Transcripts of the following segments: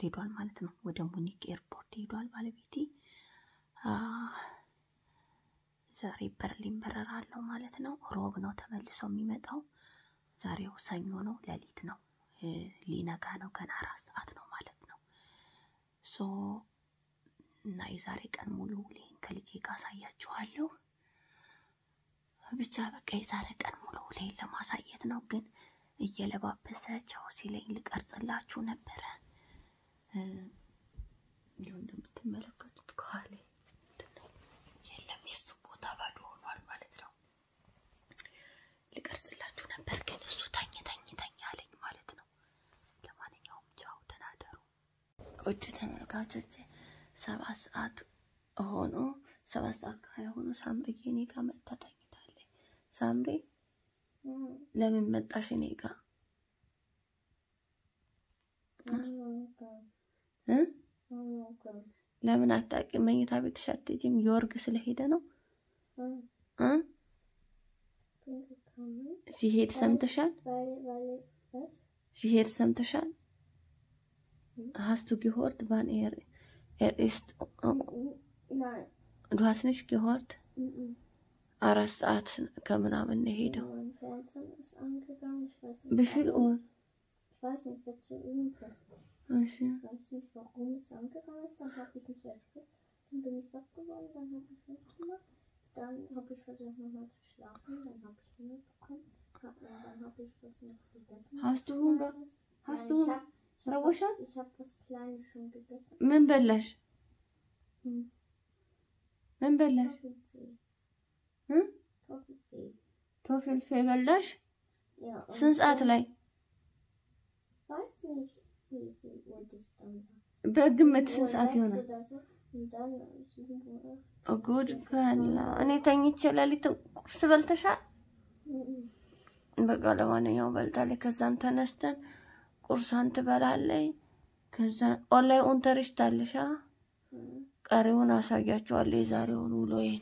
ኤርፖርት ሄዷል ማለት ነው። ወደ ሙኒክ ኤርፖርት ሄዷል ባለቤቴ። ዛሬ በርሊን በረራ አለው ማለት ነው። ሮብ ነው ተመልሶ የሚመጣው። ዛሬው ሰኞ ነው፣ ሌሊት ነው፣ ሊነጋ ነው። ገና አራት ሰዓት ነው ማለት ነው። so እና የዛሬ ቀን ሙሉ ውሌን ከልጄ ጋር አሳያችኋለሁ። ብቻ በቃ የዛሬ ቀን ሙሉ ውሌን ለማሳየት ነው። ግን እየለባበሰ ቻው ሲለኝ ልቀርጽላችሁ ነበረ። እንዲሁ እንደምትመለከቱት ከኋላ የለም የእሱ ቦታ ባዶ ሆኗል ማለት ነው። ልቀርጽላችሁ ነበር ግን እሱ ተኝ ተኝ ተኝ አለኝ ማለት ነው። ለማንኛውም ቻው ደህና ደሩ ውድ ተመልካቾች። ሰባት ሰዓት ሆኖ ሰባት ሰዓት ከሀያ ሆኖ ሳምሪ እኔ ጋር መጥታ ተኝታለች። ሳምሪ ለምን መጣሽ እኔ ጋር ለምን አታውቂም? መኝታ ቤትሽ አትሄጂም? የወርግ ስለሄደ ነው? እ ሲሄድ ሰምተሻል? ሲሄድ ሰምተሻል? hast du gehört wann er er ist du hast nicht gehört አራት ሰዓት ከምናምን ነው ሄደው ኦር Ich weiß nicht, dazu irgendwas. እሺ Ich weiß nicht, warum es angegangen ist. Dann habe ich mich erschreckt. Dann bin ich wach geworden. Dann habe ich nichts gemacht. Dann habe ich versucht, nochmal zu schlafen. Dann habe ich Hunger bekommen. Hab, und dann habe ich was noch gegessen. Hast du Hunger? Kleines. Hast Ja, du ich Hunger? hab- ich hab ረቦሻል? was- Ich habe was Kleines schon gegessen. ምን በላሽ? Hm. ምን በላሽ? Toffifee. እ? Toffifee. ቶፊልፌ በላሽ? Ja, und ስንት ሰዓት dann- ላይ? Weiß nicht, በግምት ስንት ሰዓት ይሆናል? ጉድ ፈላ። እኔ ተኝቼ ሌሊት ቁርስ በልተሻል? በቃ ለማንኛውም በልታለች። ከዛም ተነስተን ቁርሷን ትበላለች። ከዛ online Unterricht አለሻ Mhm. ቀሪውን አሳያችኋለሁ። የዛሬውን ውሎዬን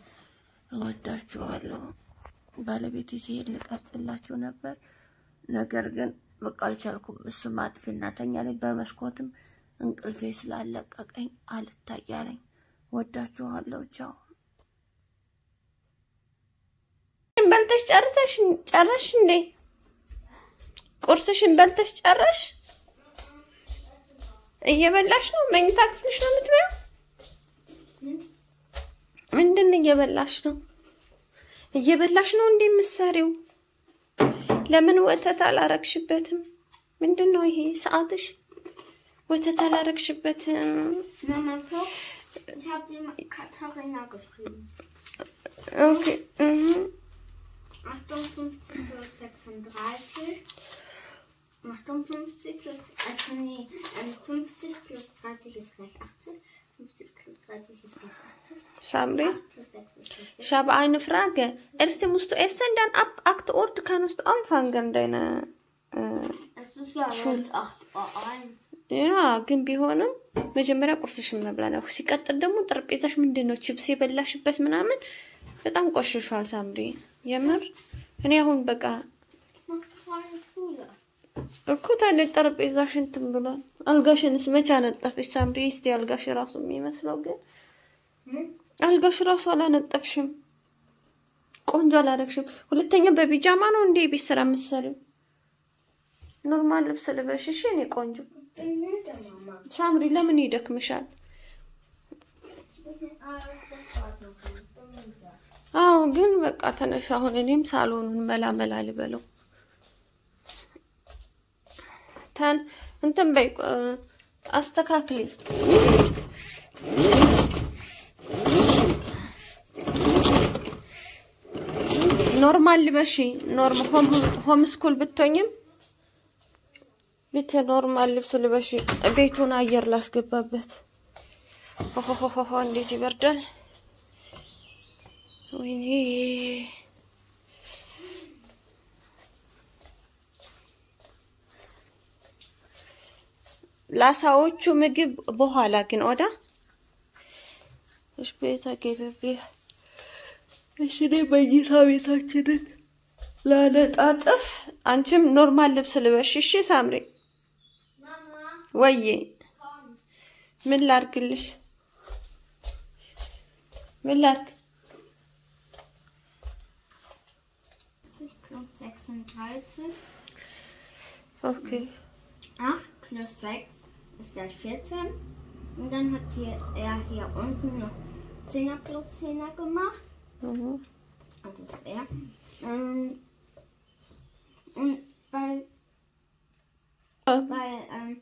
እወዳችኋለሁ። ባለቤቴ ሲሄድ ልቀርጽላችሁ ነበር፣ ነገር ግን በቃ አልቻልኩም። እሱም አጥፊና ተኛ ላይ በመስኮትም እንቅልፌ ስላለቀቀኝ አልታያለኝ። ወዳችኋለሁ። ቻው። በልተሽ ጨርሰሽ ጨረሽ እንዴ? ቁርስሽን በልተሽ ጨረሽ? እየበላሽ ነው? መኝታ ክፍልሽ ነው የምትበያው? ምንድን እየበላሽ ነው? እየበላሽ ነው እንዴ የምትሰሪው? ለምን ወተት አላረግሽበትም? ምንድን ነው ይሄ ሰዓትሽ? ወተት አላረግሽበትም? Mama, guck, ich habe dem Katharina geschrieben. ኦኬ እህ 58 plus 36. 58 plus, also nee, ähm, 50 plus 30 ist gleich 18. 50 plus 30 ist gleich 18. ሳምሪ 8 plus 6 ist gleich 4. Ich habe eine Frage. Erst musst du essen, dann ab 8 Uhr kannst du anfangen, deine. Äh, Es ist ja Schön. jetzt 8 Uhr 1. ያ ግን ቢሆንም መጀመሪያ ቁርስሽን መብላ ነው። ሲቀጥል ደግሞ ጠረጴዛሽ ምንድን ነው ቺፕስ የበላሽበት ምናምን በጣም ቆሽሿል። ሳምሪ የምር እኔ አሁን በቃ እኮ ታዲያ ጠረጴዛሽ እንትን ብሏል። አልጋሽንስ መቼ አነጠፍሽ ሳምሪ? እስቲ አልጋሽ ራሱ የሚመስለው ግን? አልጋሽ ራሱ አላነጠፍሽም፣ ቆንጆ አላረግሽም። ሁለተኛ በቢጃማ ነው እንዴ ቤት ስራ የምትሰሪው? normal ልብስ ልበሽ እሺ። እኔ ቆንጆ. ሳምሪ ለምን ይደክምሻል? አዎ ግን በቃ ተነሽ። አሁን እኔም ሳሎኑን መላ መላ ልበለው። ተን እንትን በይ አስተካክሊ። normal ልበሺ። ኖርም home school ብትሆኝም ቤት normal ልብስ ልበሺ። ቤቱን አየር ላስገባበት። ሆሆሆሆ እንዴት ይበርዳል! ወይኔ ላሳዎቹ ምግብ በኋላ ግን ወዳ እሽ ቤታ ገበቤ እሺ እኔ መኝታ ቤታችንን ላለጣጥፍ፣ አንቺም ኖርማል ልብስ ልበሽ እሺ። ሳምሪ komm. ምን ላርግልሽ? ምን ላርግ? plus 36. ኦኬ 8 plus 6 ist gleich 14. Und dann hat hier, er hier unten noch 10er plus 10er gemacht. Mhm. Also ist er. Ähm, und weil. bei ähm,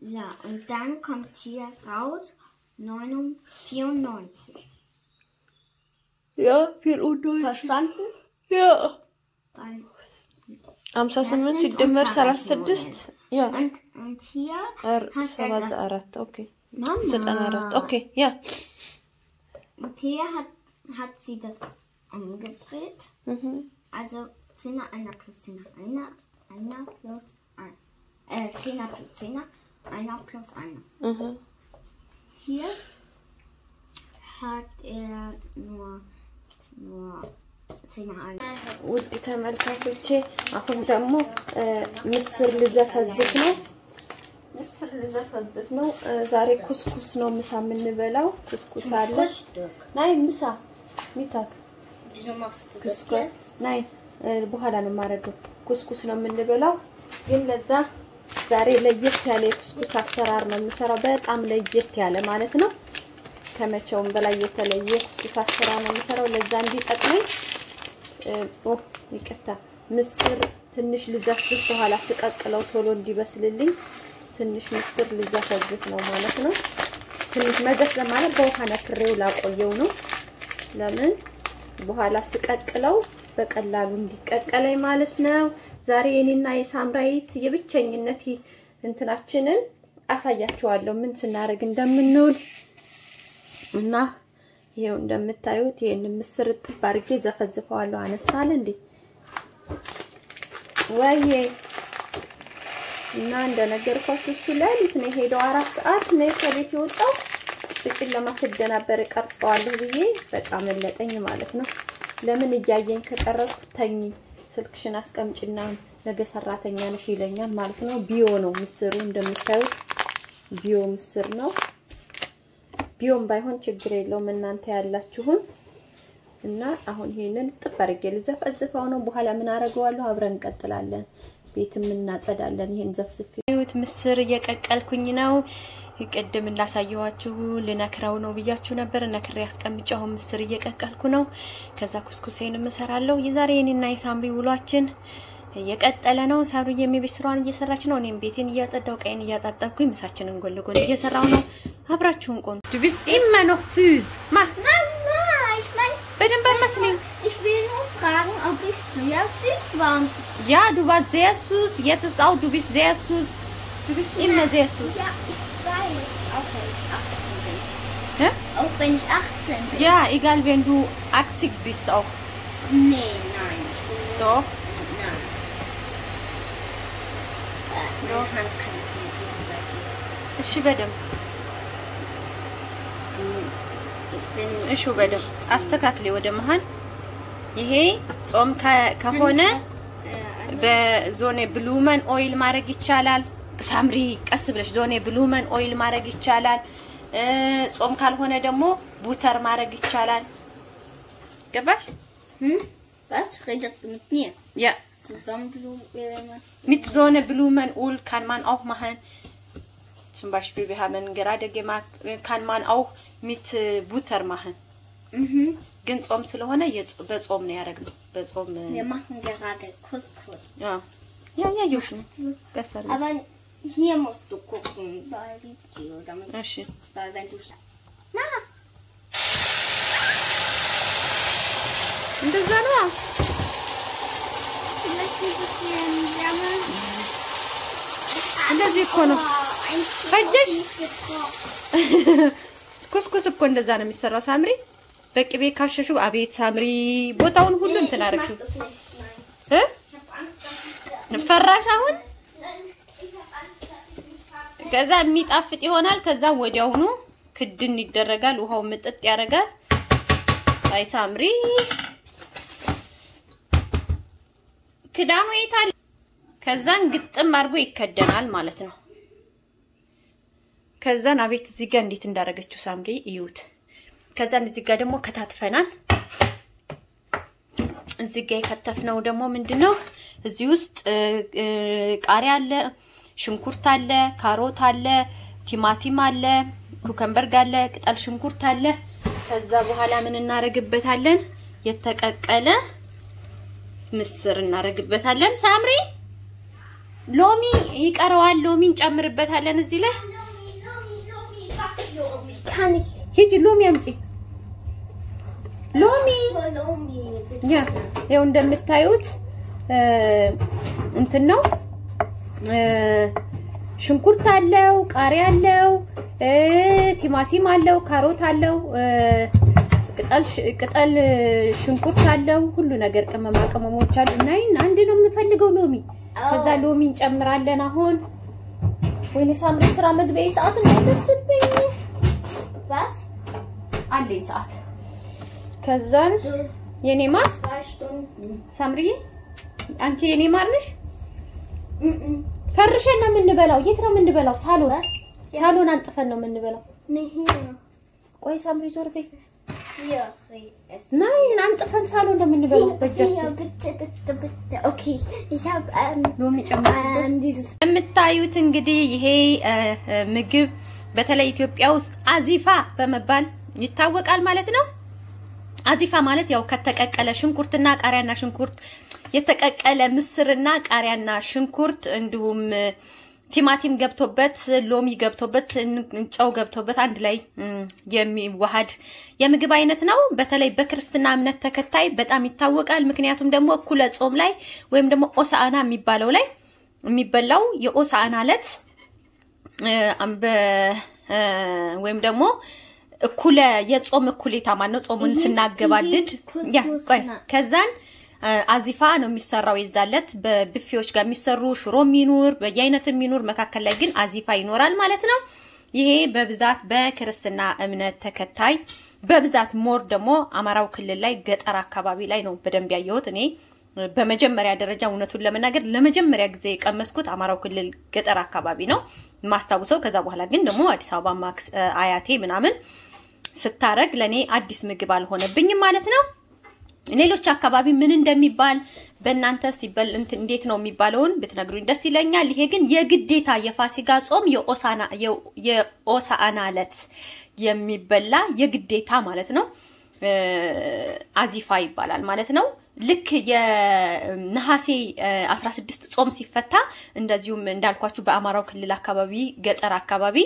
ja, und dann kommt hier raus 9, 94. Ja, 94. Verstanden? Ja. Dann. Am Sassamünstig, dem wir ist. Ja. Und, und hier er, hat er das... Okay. Mama. Zit Arat. Okay, ja. Und hier hat, hat sie das umgedreht. Mhm. Also 10er plus 10 einer, einer plus 1. Äh, 10 plus 10er. plus 1. Mhm. Hier hat er nur, nur ውድ ተመልካቾቼ አሁን ደግሞ ምስር ልዘፈዝፍ ነው። ምስር ልዘፈዝፍ ነው። ዛሬ ኩስኩስ ነው ምሳ የምንበላው። ኩስኩስ አለ።. ናይ ምሳ ሚታክ? ናይ በኋላ ነው የማደርገው። ኩስኩስ ነው የምንበላው፣ ግን ለዛ ዛሬ ለየት ያለ የኩስኩስ አሰራር ነው የምሰራው። በጣም ለየት ያለ ማለት ነው። ከመቼውም በላይ የተለየ ኩስኩስ አሰራር ነው የምሰራው። ለዛ እንዲጠቅመኝ ይቅርታ፣ ምስር ትንሽ ልዘፍዝፍ በኋላ ስቀቅለው ቶሎ እንዲበስልልኝ ትንሽ ምስር ልዘፈዝፍ ነው ማለት ነው። ትንሽ መዘፍዘፍ ማለት በውሃ ነክሬው ላቆየው ነው። ለምን በኋላ ስቀቅለው በቀላሉ እንዲቀቀለኝ ማለት ነው። ዛሬ የኔና የሳምራዊት የብቸኝነት እንትናችንን አሳያችኋለሁ ምን ስናደርግ እንደምንውል እና ይሄው እንደምታዩት ይሄን ምስር እጥብ አድርጌ ዘፈዝፈዋለሁ። አነሳል እንዴ ወይዬ እና እንደነገርኳችሁ እሱ ሌሊት ነው የሄደው። አራት ሰዓት ነው ከቤት የወጣው። በጨለማ ስደናበር ቀርጸዋለሁ ብዬ በቃ መለጠኝ ማለት ነው። ለምን እያየኝ ከቀረጽኩ ተኝ፣ ስልክሽን አስቀምጭና ነገ ሰራተኛ ነሽ ይለኛል ማለት ነው። ቢዮ ነው ምስሩ እንደምታዩት ቢዮ ምስር ነው። ቢዮም ባይሆን ችግር የለውም እናንተ ያላችሁን እና አሁን ይሄንን ጥብ አድርጌ ልዘፈዝፈው ነው። በኋላ ምን አደርገዋለሁ አብረን እንቀጥላለን። ቤትም እናጸዳለን። ይሄን ዘፍዝፍ ይሁት ምስር እየቀቀልኩኝ ነው። ቅድም እንዳሳየኋችሁ ልነክረው ነው ብያችሁ ነበር። ነክሬ አስቀምጬ አሁን ምስር እየቀቀልኩ ነው። ከዛ ኩስኩሴን እሰራለሁ። የዛሬ የኔና የሳምሪ ውሏችን እየቀጠለ ነው። ሳምሪ የቤት ስራዋን እየሰራች ነው። እኔም ቤቴን እያጸዳው ቀይን እያጣጠብኩኝ ምሳችንን ጎን ለጎን እየሰራው ነው። አብራችሁን ቆዩ። Du bist immer noch süß. Mach Nein, nein, ich meine, በደንብ አይመስለኝ ich will nur fragen, ob ich früher süß war. Ja, du warst sehr süß. Jetzt ist auch, du bist sehr süß. Du bist immer sehr süß. Ja, ich weiß, auch wenn ich 18 bin. Hä? Auch wenn ich 18 bin. Ja, egal, wenn du 80 bist auch. Nee, nein, ich bin nur... Doch. እሺ bin... እሺ በደንብ አስተካክሌ ወደ መሀል። ይሄ ጾም ከሆነ በ Sonnenblumenöl ማድረግ ይቻላል። ሳምሪ ቀስ ብለሽ Sonnenblumenöl ማድረግ ይቻላል። ጾም ካልሆነ ደግሞ Butter ማድረግ ይቻላል። ገባሽ? hm? Was redest du mit mir? ያ Zusammenblumen... Mit so einer Blumenöl kann man auch machen. Zum Beispiel, wir haben gerade gemacht, äh, kann man auch mit äh, Butter machen. Mhm. ግን ጾም ስለሆነ የጾ- በጾም ነው ያደረግነው። በጾም እ፣ Wir machen gerade Couscous. ያ ያ ያየሁሽ ነው ገሰር Aber hier musst du gucken bei Video, damit, እሺ weil wenn du... Na, እንደዛ ነው።. እንደዚህ እኮ ነው። Oh, getrocknet. ኩስኩስ እኮ እንደዛ ነው የሚሰራው። ሳምሪ በቅቤ ካሸሹ አቤት ሳምሪ ቦታውን ሁሉ እንትን አደረግሽው. ፈራሽ አሁን. ከዛ የሚጣፍጥ ይሆናል። ከዛ ወዲያውኑ ክድን ይደረጋል። ውሃው ምጥጥ ያደርጋል። አይ ሳምሪ ክዳኑ የታል? ከዛን ግጥም አድርጎ ይከደናል ማለት ነው። ከዛን አቤት እዚህ ጋር እንዴት እንዳደረገችው ሳምሪ እዩት። ከዛን እዚህ ጋር ደግሞ ከታትፈናል። እዚህ ጋር የከተፍነው ደግሞ ምንድን ነው? እዚህ ውስጥ ቃሪያ አለ፣ ሽንኩርት አለ፣ ካሮት አለ፣ ቲማቲም አለ፣ ኩከምበርግ አለ፣ ቅጠል ሽንኩርት አለ። ከዛ በኋላ ምን እናደርግበታለን? የተቀቀለ ምስር እናደርግበታለን። ሳምሪ ሎሚ ይቀረዋል። ሎሚ እንጨምርበታለን እዚህ ላይ ሂጂ ሎሚ አምጪ። ሎሚ ያ ያው እንደምታዩት እንትን ነው። ሽንኩርት አለው፣ ቃሪያ አለው፣ ቲማቲም አለው፣ ካሮት አለው፣ ቅጠል ቅጠል ሽንኩርት አለው። ሁሉ ነገር ቅመማ ቅመሞች አሉ። እና ይሄን አንድ ነው የምፈልገው ሎሚ። ከዛ ሎሚ እንጨምራለን አሁን። ወይኔ ሳምሪ ስራ መግቢያ ሰዓት እንዳይደርስብኝ Was? አለኝ ሰዓት። ከዛን የኔ ማር. ሳምሪዬ አንቺ የኔ ማር ነሽ።. ፈርሸን ነው የምንበላው። የት ነው የምንበላው? ሳሎን? ሳሎን አንጥፈን ነው የምንበላው።. ቆይ ሳምሪ ዞር በይ። nein አንጥፈን ሳሎን Hier, በእጃችን። bitte, bitte, bitte. Okay, ich habe ሎሚ ጨምርበት። የምታዩት እንግዲህ ይሄ ምግብ በተለይ ኢትዮጵያ ውስጥ አዚፋ በመባል ይታወቃል ማለት ነው። አዚፋ ማለት ያው ከተቀቀለ ሽንኩርትና ቃሪያና ሽንኩርት የተቀቀለ ምስርና ቃሪያና ሽንኩርት እንዲሁም ቲማቲም ገብቶበት ሎሚ ገብቶበት ጨው ገብቶበት አንድ ላይ የሚዋሃድ የምግብ አይነት ነው። በተለይ በክርስትና እምነት ተከታይ በጣም ይታወቃል። ምክንያቱም ደግሞ እኩለ ጾም ላይ ወይም ደግሞ ኦሳአና የሚባለው ላይ የሚበላው የኦሳአና ዕለት ወይም ደግሞ እኩለ የጾም እኩሌታ ማን ነው ጾሙን ያ ነው። ከዛን አዚፋ ነው የሚሰራው የዛለት በብፌዎች ጋር የሚሰሩ ሽሮ የሚኑር በየአይነት የሚኑር መካከል ላይ ግን አዚፋ ይኖራል ማለት ነው። ይሄ በብዛት በክርስትና እምነት ተከታይ በብዛት more ደግሞ አማራው ክልል ላይ ገጠር አካባቢ ላይ ነው በደንብ ያየሁት እኔ በመጀመሪያ ደረጃ እውነቱን ለመናገር ለመጀመሪያ ጊዜ የቀመስኩት አማራው ክልል ገጠር አካባቢ ነው ማስታውሰው። ከዛ በኋላ ግን ደግሞ አዲስ አበባ ማክስ አያቴ ምናምን ስታረግ ለእኔ አዲስ ምግብ አልሆነብኝም ማለት ነው። ሌሎች አካባቢ ምን እንደሚባል በእናንተ ሲበል እንዴት ነው የሚባለውን ብትነግሩኝ ደስ ይለኛል። ይሄ ግን የግዴታ የፋሲጋ ጾም የኦሳአና ዕለት የሚበላ የግዴታ ማለት ነው አዚፋ ይባላል ማለት ነው። ልክ የነሐሴ እ፣ 16 ጾም ሲፈታ እንደዚሁም እንዳልኳችሁ በአማራው ክልል አካባቢ ገጠር አካባቢ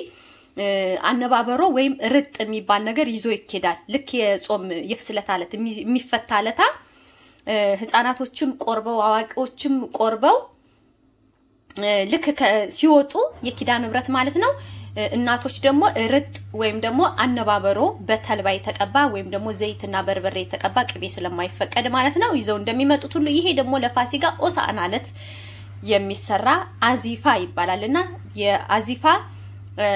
አነባበሮ ወይም ርጥ የሚባል ነገር ይዞ ይኬዳል። ልክ የጾም የፍስለት የሚ- የሚፈታ ዕለታ እ፣ ህፃናቶችም ቆርበው አዋቂዎችም ቆርበው ልክ ሲወጡ የኪዳን ንብረት ማለት ነው። እናቶች ደግሞ ርጥ ወይም ደግሞ አነባበሮ በተልባ የተቀባ ወይም ደግሞ ዘይትና በርበሬ የተቀባ ቅቤ ስለማይፈቀድ ማለት ነው ይዘው እንደሚመጡት ሁሉ ይሄ ደግሞ ለፋሲጋ ኦሳአና ዕለት የሚሰራ አዚፋ ይባላል እና የአዚፋ እ፣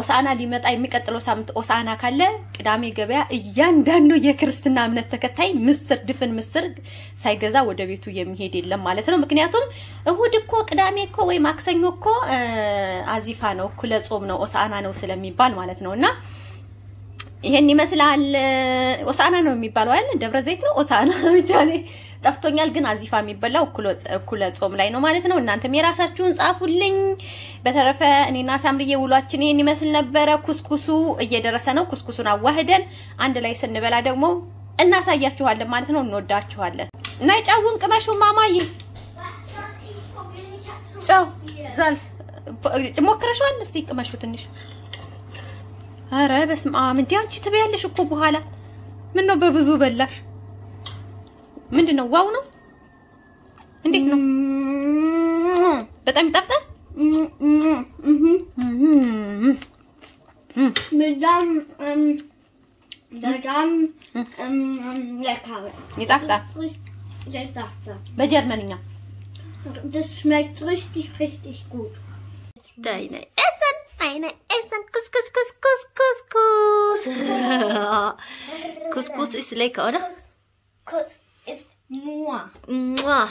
ኦሳአና ሊመጣ የሚቀጥለው ሳምንት ኦሳአና ካለ ቅዳሜ ገበያ እያንዳንዱ የክርስትና እምነት ተከታይ ምስር ድፍን ምስር ሳይገዛ ወደ ቤቱ የሚሄድ የለም ማለት ነው። ምክንያቱም እሁድ እኮ ቅዳሜ እኮ ወይ ማክሰኞ እኮ አዚፋ ነው እኩለ ጾም ነው ኦሳአና ነው ስለሚባል ማለት ነው እና ይሄን ይመስላል። ኦሳአና ነው የሚባለው አይደል? ደብረ ዘይት ነው ኦሳአና ብቻ ጠፍቶኛል። ግን አዚፋ የሚበላው እኩለ- ጾም ላይ ነው ማለት ነው። እናንተም የራሳችሁን ጻፉልኝ። በተረፈ እኔና ሳምርዬ ውሏችን ይሄን ይመስል ነበረ። ኩስኩሱ እየደረሰ ነው። ኩስኩሱን አዋህደን አንድ ላይ ስንበላ ደግሞ እናሳያችኋለን ማለት ነው። እንወዳችኋለን እና ጫውን ቅመሹ ማማዬ ጨው ዛልስ ሞክረሽዋል? እስቲ ቅመሹ ትንሽ አረ በስመ አብ እንዴ! አንቺ ትበያለሽ እኮ በኋላ። ምን ነው በብዙ በላሽ? ምንድን ነው? wow ነው? እንዴት ነው? በጣም ይጣፍጣል። በጣም በጣም. ይጣፍጣል።. በጀርመንኛ Das schmeckt richtig, richtig gut. ዳይነ ኤሰን አይነ Essen ኩስኩስ ኩስኩስ ኩስኩስ ኩስኩስ is lecker, oder? Kurz ist nur. ሟ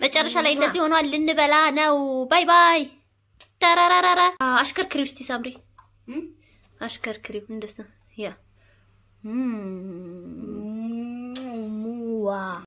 መጨረሻ ላይ እንደዚህ ሆኗል። ልንበላ ነው። bye bye ዳራራራራ አሽከርክሪው እስቲ ሳምሪ አሽከርክሪው እንደሱ ያ ሙዋ